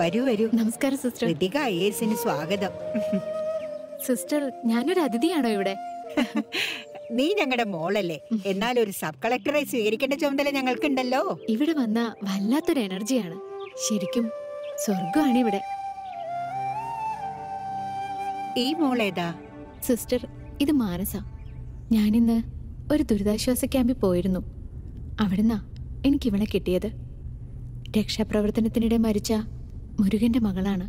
വരൂ വരൂ. നമസ്കാരം സിസ്റ്റർ. ഋതിക ഐ എസിന് സ്വാഗതം. സിസ്റ്റർ ഞാനൊരു അതിഥിയാണോ ഇവിടെ? നീ ഞങ്ങളുടെ മോളല്ലേ. എന്നാൽ ഒരു സബ് കളക്ടറെ സ്വീകരിക്കേണ്ട ചുമതല ഞങ്ങൾക്കുണ്ടല്ലോ. ഇവിടെ വന്ന വല്ലാത്തൊരു എനർജിയാണ്. ശരിക്കും സ്വർഗമാണ് ഇവിടെ. ഈ മോൾ ഏതാ സിസ്റ്റർ ഇത് മാനസ. ഞാനിന്ന് ഒരു ദുരിതാശ്വാസ ക്യാമ്പിൽ പോയിരുന്നു. അവിടുന്നാ എനിക്ക് ഇവളെ കിട്ടിയത്. രക്ഷാപ്രവർത്തനത്തിനിടെ മരിച്ച മുരുകന്റെ മകളാണ്.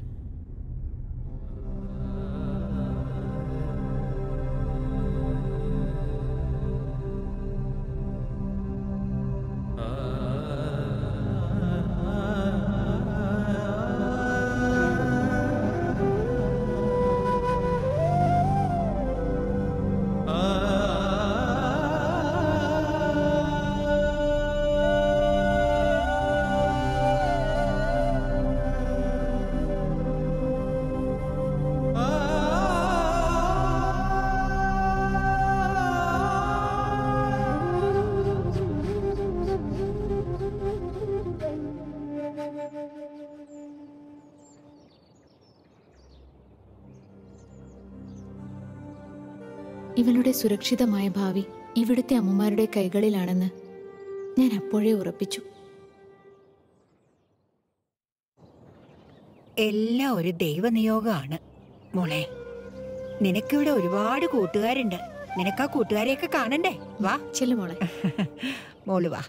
ഇവളുടെ സുരക്ഷിതമായ ഭാവി ഇവിടുത്തെ അമ്മമാരുടെ കൈകളിലാണെന്ന് ഞാൻ അപ്പോഴേ ഉറപ്പിച്ചു. എല്ലാം ഒരു ദൈവനിയോഗമാണ് മോളെ. നിനക്കിവിടെ ഒരുപാട് കൂട്ടുകാരുണ്ട്. നിനക്ക് ആ കൂട്ടുകാരെയൊക്കെ കാണണ്ടേ? വാ. ചെല്ലു മോളെ. മോൾ വാ.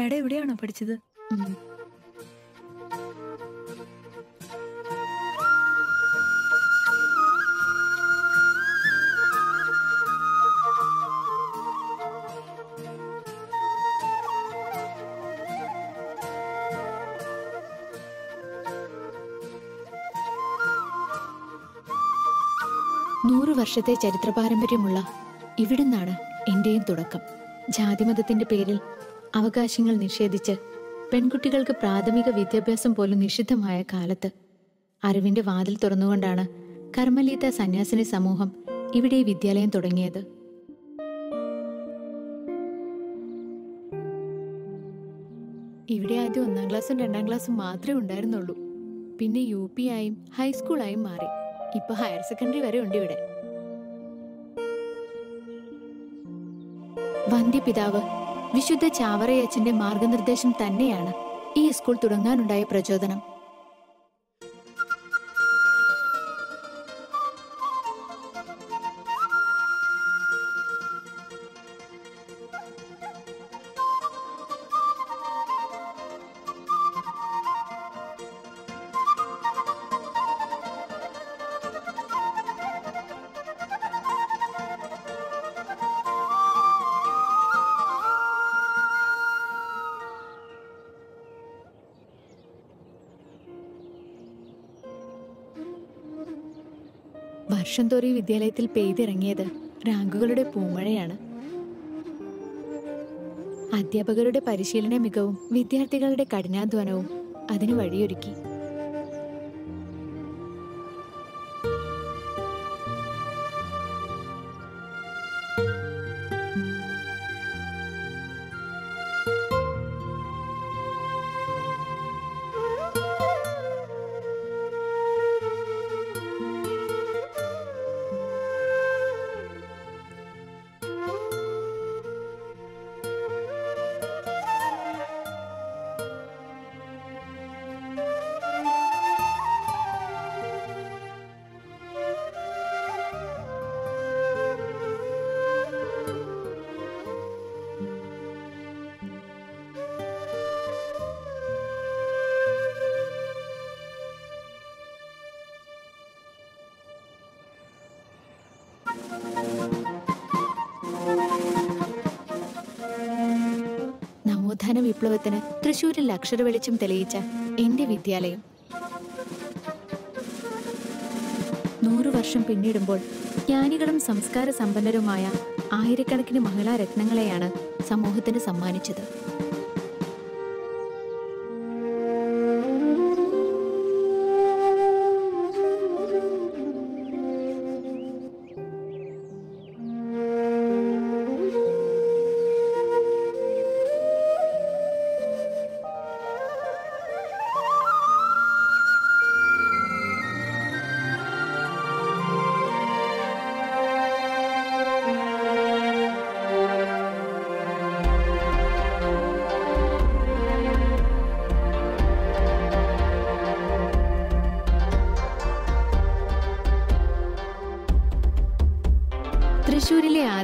മാഡം എവിടെയാണോ പഠിച്ചത്. നൂറു വർഷത്തെ ചരിത്ര പാരമ്പര്യമുള്ള ഇവിടുന്നാണ് എന്റെയും തുടക്കം ജാതിമതത്തിന്റെ പേരിൽ അവകാശങ്ങൾ നിഷേധിച്ച് പെൺകുട്ടികൾക്ക് പ്രാഥമിക വിദ്യാഭ്യാസം പോലും നിഷിദ്ധമായ കാലത്ത് അറിവിന്റെ വാതിൽ തുറന്നുകൊണ്ടാണ് കർമ്മലീത സന്യാസിനി സമൂഹം ഇവിടെ വിദ്യാലയം തുടങ്ങിയത്. ഇവിടെ ആദ്യം ഒന്നാം ക്ലാസ്സും രണ്ടാം ക്ലാസ്സും മാത്രമേ ഉണ്ടായിരുന്നുള്ളൂ. പിന്നെ യു പി ആയും ഹൈസ്കൂളായും മാറി. ഇപ്പൊ ഹയർ സെക്കൻഡറി വരെ ഉണ്ട് ഇവിടെ. വന്ധ്യപിതാവ് വിശുദ്ധ ചാവറയച്ചന്റെ മാർഗനിർദ്ദേശം തന്നെയാണ് ഈ സ്കൂൾ തുടങ്ങാനുണ്ടായ പ്രചോദനം. വർഷം തോറും വിദ്യാലയത്തിൽ പെയ്തിറങ്ങിയത് റാങ്കുകളുടെ പൂമഴയാണ്. അധ്യാപകരുടെ പരിശീലന മികവും വിദ്യാർത്ഥികളുടെ കഠിനാധ്വാനവും അതിന് വഴിയൊരുക്കി. നവോത്ഥാന വിപ്ലവത്തിന് തൃശൂരിൽ അക്ഷര വെളിച്ചം തെളിയിച്ച എന്റെ വിദ്യാലയം. നൂറു വർഷം പിന്നിടുമ്പോൾ ജ്ഞാനികളും സംസ്കാര സമ്പന്നരുമായ ആയിരക്കണക്കിന് മഹിളാ രത്നങ്ങളെയാണ് സമൂഹത്തിന് സമ്മാനിച്ചത്.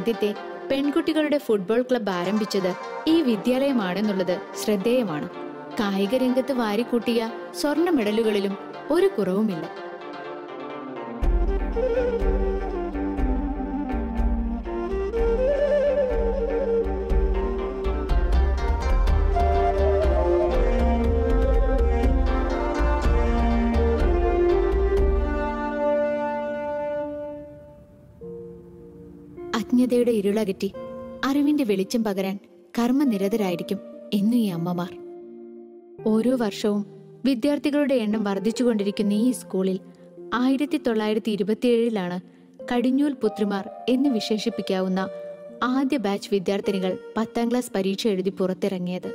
ആദ്യത്തെ പെൺകുട്ടികളുടെ ഫുട്ബോൾ ക്ലബ്ബ് ആരംഭിച്ചത് ഈ വിദ്യാലയമാണെന്നുള്ളത് ശ്രദ്ധേയമാണ്. കായിക രംഗത്ത് വാരിക്കൂട്ടിയ സ്വർണ മെഡലുകളിലും ഒരു കുറവുമില്ല. അജ്ഞതയുടെ ഇരുളകറ്റി അറിവിന്റെ വെളിച്ചം പകരാൻ കർമ്മനിരതരായിരിക്കും എന്നും ഈ അമ്മമാർ. ഓരോ വർഷവും വിദ്യാർത്ഥികളുടെ എണ്ണം വർദ്ധിച്ചുകൊണ്ടിരിക്കുന്ന ഈ സ്കൂളിൽ ആയിരത്തി തൊള്ളായിരത്തി ഇരുപത്തിയേഴിലാണ് കടിഞ്ഞൂൽ പുത്രിമാർ എന്ന് വിശേഷിപ്പിക്കാവുന്ന ആദ്യ ബാച്ച് വിദ്യാർത്ഥിനികൾ പത്താം ക്ലാസ് പരീക്ഷ എഴുതി പുറത്തിറങ്ങിയത്.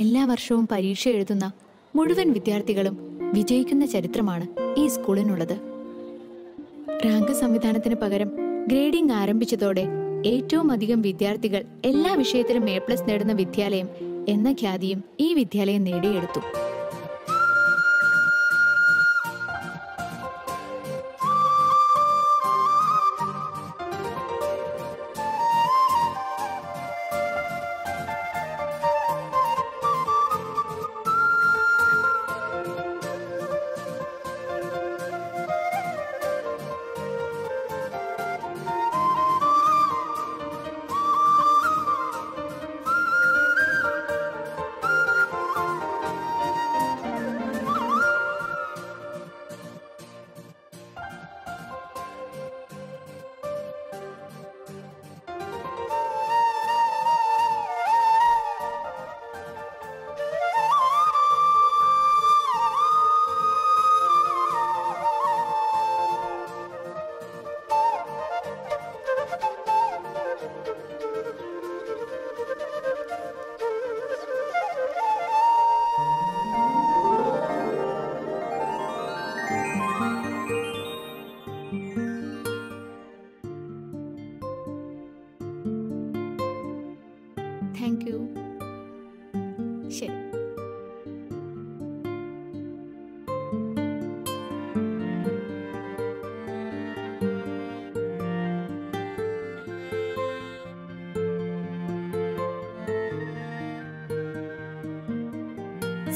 എല്ലാ വർഷവും പരീക്ഷ എഴുതുന്ന മുഴുവൻ വിദ്യാർത്ഥികളും വിജയിക്കുന്ന ചരിത്രമാണ് ഈ സ്കൂളിനുള്ളത്. റാങ്ക് സംവിധാനത്തിന് പകരം ഗ്രേഡിംഗ് ആരംഭിച്ചതോടെ ഏറ്റവും അധികം വിദ്യാർത്ഥികൾ എല്ലാ വിഷയത്തിലും എ പ്ലസ് നേടുന്ന വിദ്യാലയം എന്ന ഖ്യാതിയും ഈ വിദ്യാലയം നേടിയെടുത്തു.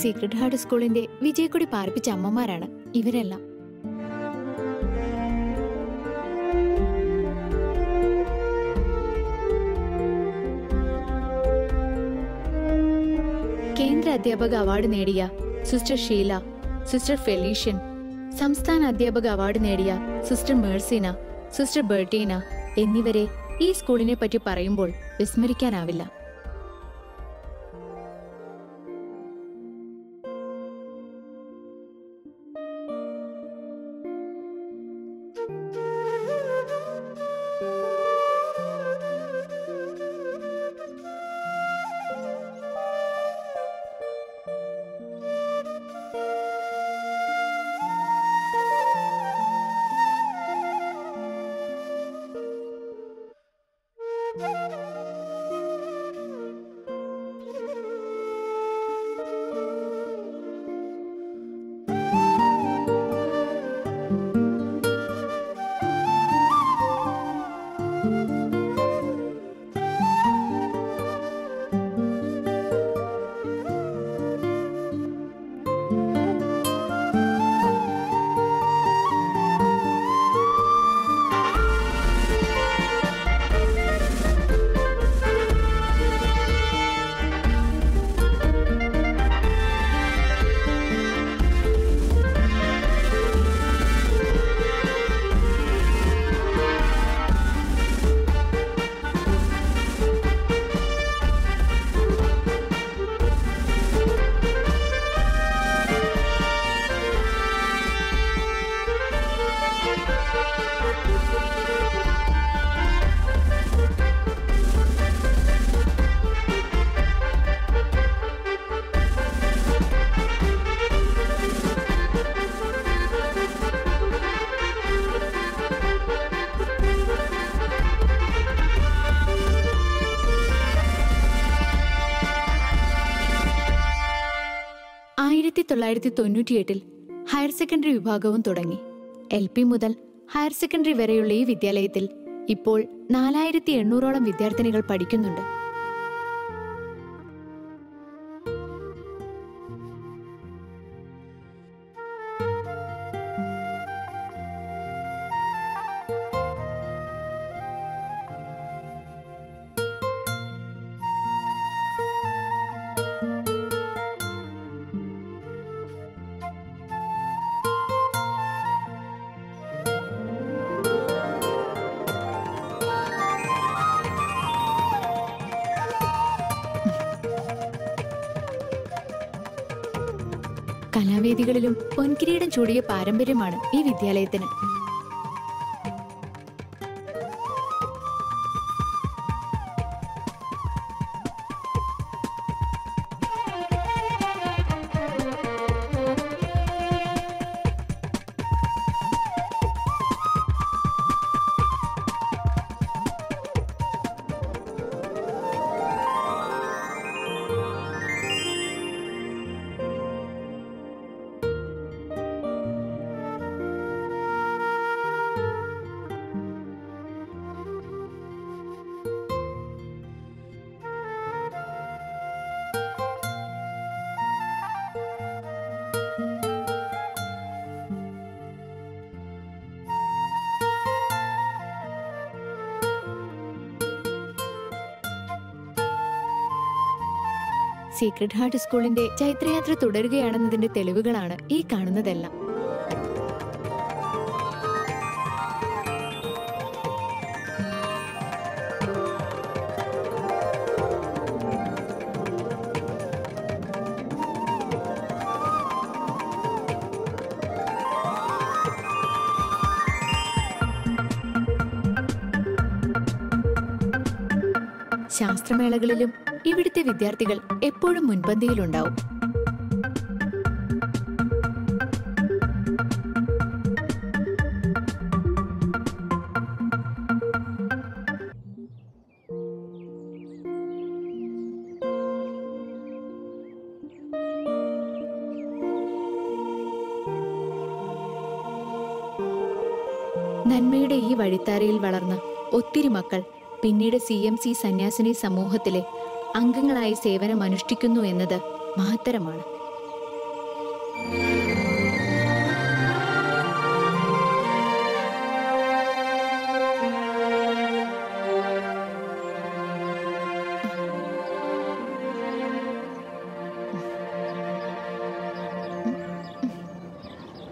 സീക്രട്ട് ഹാർട്ട് സ്കൂളിന്റെ വിജയക്കൊടി പാർപ്പിച്ച അമ്മമാരാണ് ഇവരെല്ലാം. കേന്ദ്ര അധ്യാപക അവാർഡ് നേടിയ സിസ്റ്റർ ഷീല സിസ്റ്റർ ഫെലീഷ്യൻ സംസ്ഥാന അധ്യാപക അവാർഡ് നേടിയ സിസ്റ്റർ മേഴ്സീന സിസ്റ്റർ ബെർട്ടീന എന്നിവരെ ഈ സ്കൂളിനെ പറ്റി പറയുമ്പോൾ വിസ്മരിക്കാനാവില്ല. തൊള്ളായിരത്തി തൊണ്ണൂറ്റിയെട്ടിൽ ഹയർ സെക്കൻഡറി വിഭാഗവും തുടങ്ങി. എൽ പി മുതൽ ഹയർ സെക്കൻഡറി വരെയുള്ള ഈ വിദ്യാലയത്തിൽ ഇപ്പോൾ നാലായിരത്തി എണ്ണൂറോളം വിദ്യാർത്ഥിനികൾ പഠിക്കുന്നുണ്ട്. കലാവേദികളിലും പൊൻകിരീടം ചൂടിയ പാരമ്പര്യമാണ് ഈ വിദ്യാലയത്തിന്. സീക്രട്ട് ഹാർട്ട് സ്കൂളിന്റെ ചൈത്രയാത്ര തുടരുകയാണെന്നതിന്റെ തെളിവുകളാണ് ഈ കാണുന്നതെല്ലാം. ശാസ്ത്രമേളകളിലും ഇവിടുത്തെ വിദ്യാർത്ഥികൾ എപ്പോഴും മുൻപന്തിയിലുണ്ടാവും. നന്മയുടെ ഈ വഴിത്താരയിൽ വളർന്ന ഒത്തിരി മക്കൾ പിന്നീട് സി എം സി സന്യാസിനി സമൂഹത്തിലെ അംഗങ്ങളായി സേവനം അനുഷ്ഠിക്കുന്നു എന്നത് മഹത്തരമാണ്.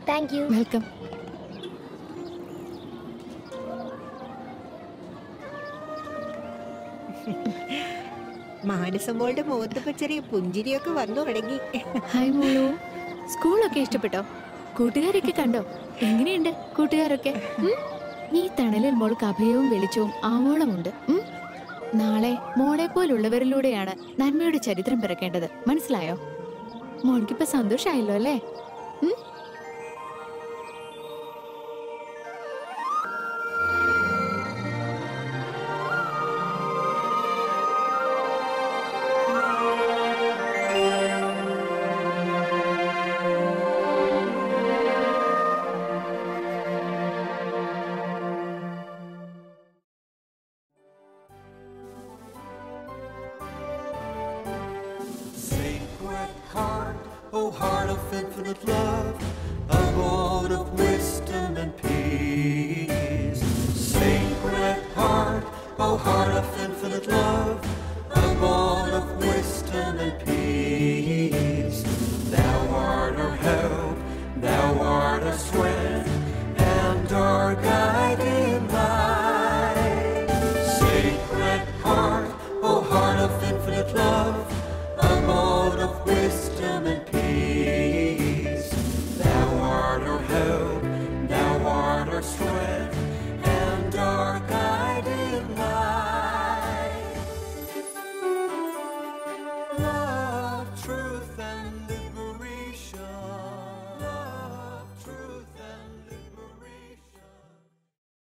താങ്ക് യു വെൽക്കം മാനസമോളുടെ മുഖത്തിപ്പോ ചെറിയ പുഞ്ചിരിയൊക്കെ വന്നു തുടങ്ങി. സ്കൂളൊക്കെ ഇഷ്ടപ്പെട്ടോ? കൂട്ടുകാരൊക്കെ കണ്ടോ? എങ്ങനെയുണ്ട് കൂട്ടുകാരൊക്കെ? ഈ തണലിൽ മോൾക്ക് അഭയവും വെളിച്ചവും ആവോളമുണ്ട്. നാളെ മോളെ പോലുള്ളവരിലൂടെയാണ് നന്മയുടെ ചരിത്രം പിറക്കേണ്ടത്. മനസ്സിലായോ? മോൾക്കിപ്പോ സന്തോഷായല്ലോ അല്ലേ? peace.